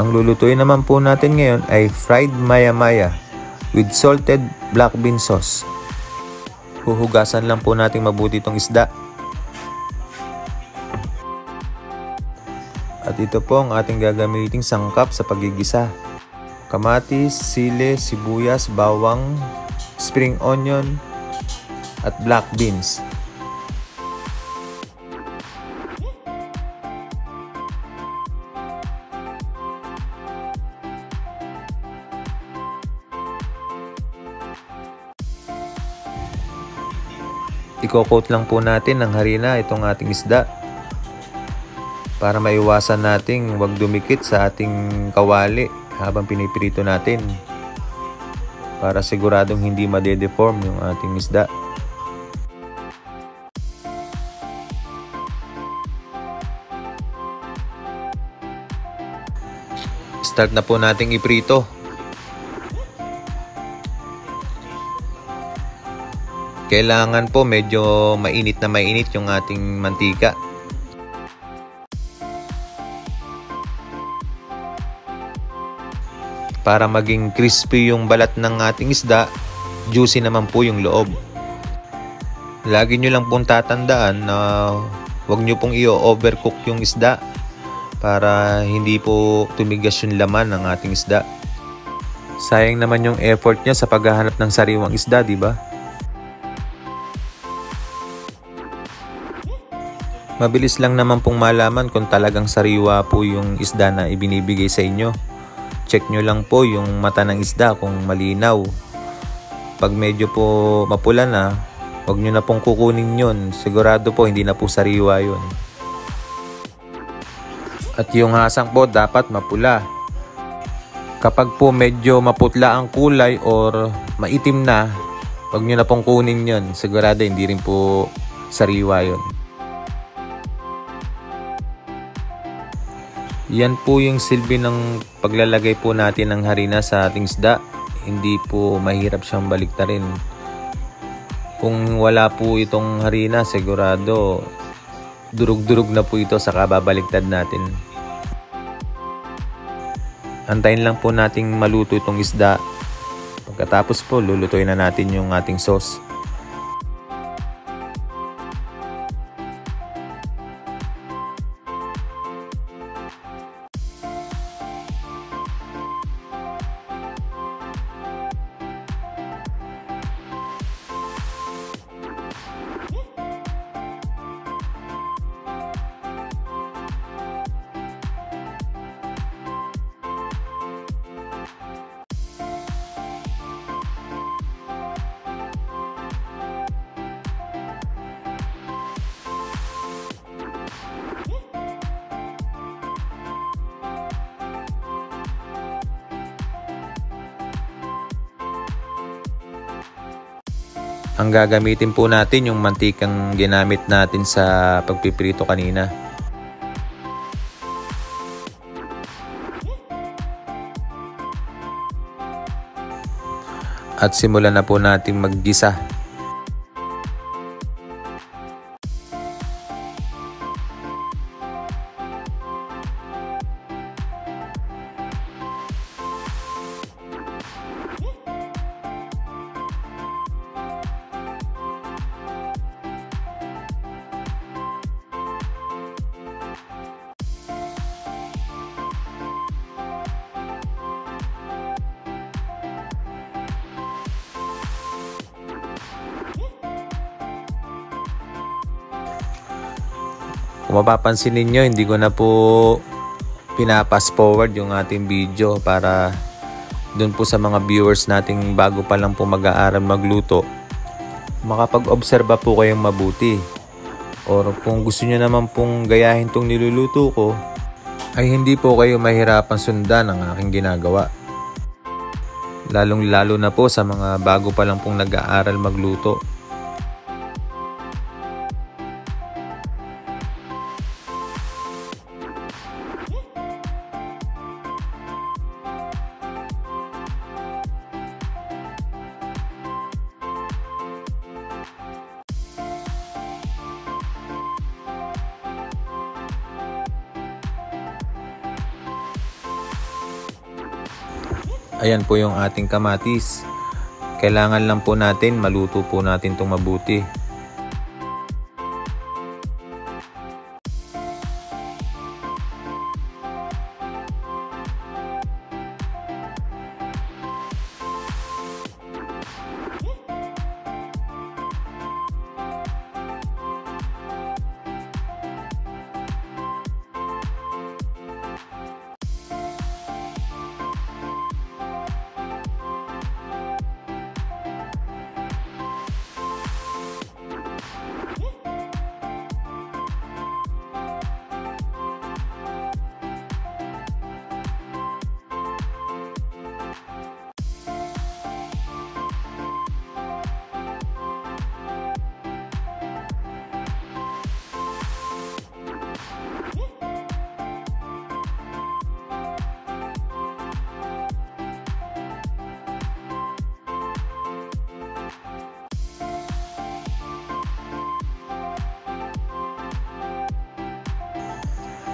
Ang lulutuin naman po natin ngayon ay fried maya-maya with salted black bean sauce. Huhugasan lang po natin mabuti itong isda. At ito po ang ating gagamiting sangkap sa pagigisa. Kamatis, sile, sibuyas, bawang, spring onion, at black beans. Iko-coat lang po natin ng harina itong ating isda para maiwasan nating wag dumikit sa ating kawali habang piniprito natin para siguradong hindi madedeform yung ating isda. Start na po nating iprito. Kailangan po medyo mainit na mainit yung ating mantika. Para maging crispy yung balat ng ating isda, juicy naman po yung loob. Lagi nyo lang pong tatandaan na huwag nyo pong i-overcook yung isda para hindi po tumigas yung laman ng ating isda. Sayang naman yung effort niya sa paghahanap ng sariwang isda, di ba? Mabilis lang naman pong malaman kung talagang sariwa po yung isda na ibinibigay sa inyo. Check nyo lang po yung mata ng isda kung malinaw. Pag medyo po mapula na, huwag nyo na pong kukunin yun. Sigurado po hindi na po sariwa yun. At yung hasang po dapat mapula. Kapag po medyo maputla ang kulay or maitim na, huwag nyo na pong kunin yun. Sigurado hindi rin po sariwa yun. Yan po yung silbi ng paglalagay po natin ng harina sa ating isda. Hindi po mahirap siyang baliktarin. Kung wala po itong harina, sigurado durug-durug na po ito sa kababaliktad natin. Antayin lang po nating maluto itong isda. Pagkatapos po, lulutuin na natin yung ating sauce. Ang gagamitin po natin yung mantikang ginamit natin sa pagpiprito kanina. At simulan na po natin maggisa. Kung mapapansin ninyo, hindi ko na po pinapas forward yung ating video para dun po sa mga viewers nating bago pa lang po mag-aaral magluto. Makapag-obserba po kayong mabuti. Or kung gusto nyo naman pong gayahin tong niluluto ko ay hindi po kayo mahirapan sundan ang aking ginagawa. Lalong lalo na po sa mga bago pa lang pong nag-aaral magluto Ayan po yung ating kamatis. Kailangan lang po natin maluto po natin itong mabuti.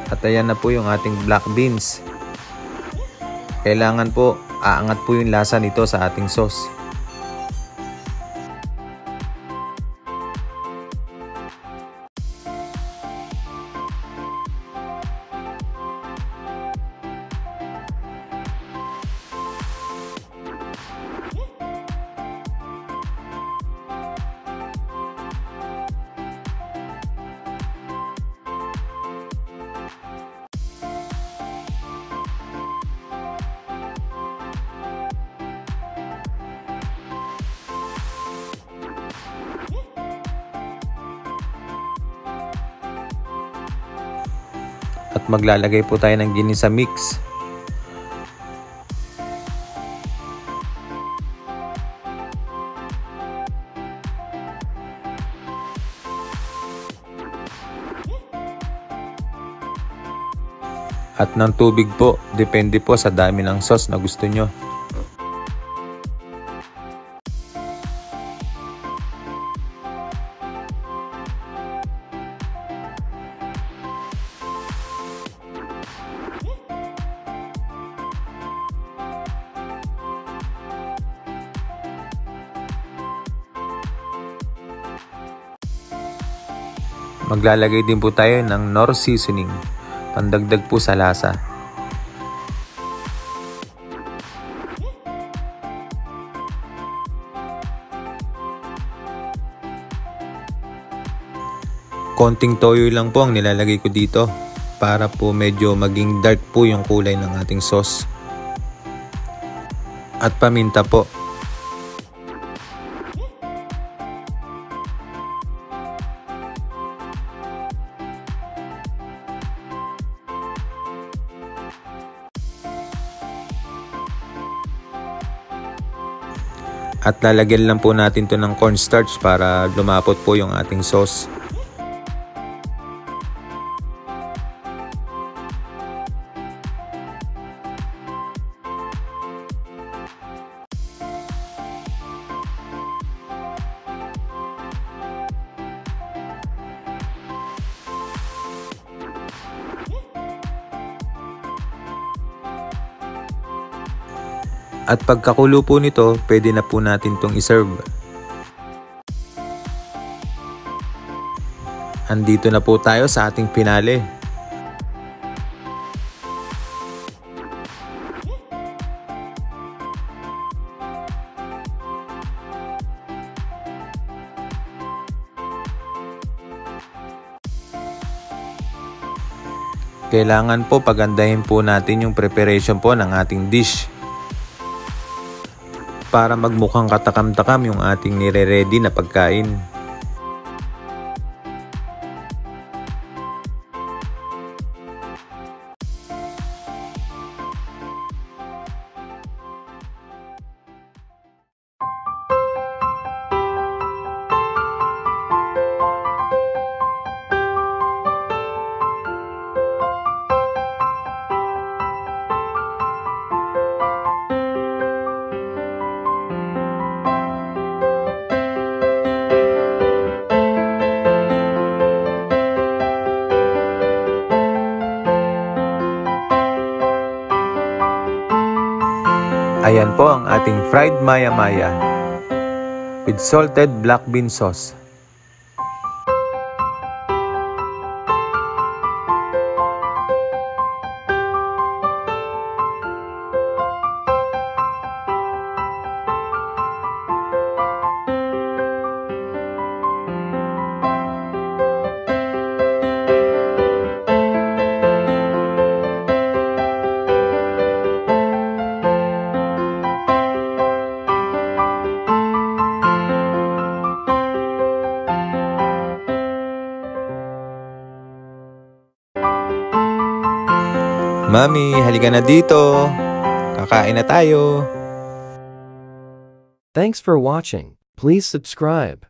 At ayan na po yung ating black beans. Kailangan po aangat po yung lasa nito sa ating sauce. Maglalagay po tayo ng ginisa mix. At ng tubig po, depende po sa dami ng sauce na gusto nyo. Maglalagay din po tayo ng nor seasoning, pandagdag po sa lasa. Konting toyo lang po ang nilalagay ko dito para po medyo maging dark po yung kulay ng ating sauce. At paminta po. At lalagyan lang po natin to ng cornstarch para lumapot po yung ating sauce. At pagkakulo po nito, pwede na po natin itong iserve. Andito na po tayo sa ating pinale. Kailangan po pagandahin po natin yung preparation po ng ating dish para magmukhang katakam-takam yung ating nire-ready na pagkain. Ayan po ang ating fried maya-maya with salted black bean sauce. Mami, halika na dito. Kakain na tayo. Thanks for watching. Please subscribe.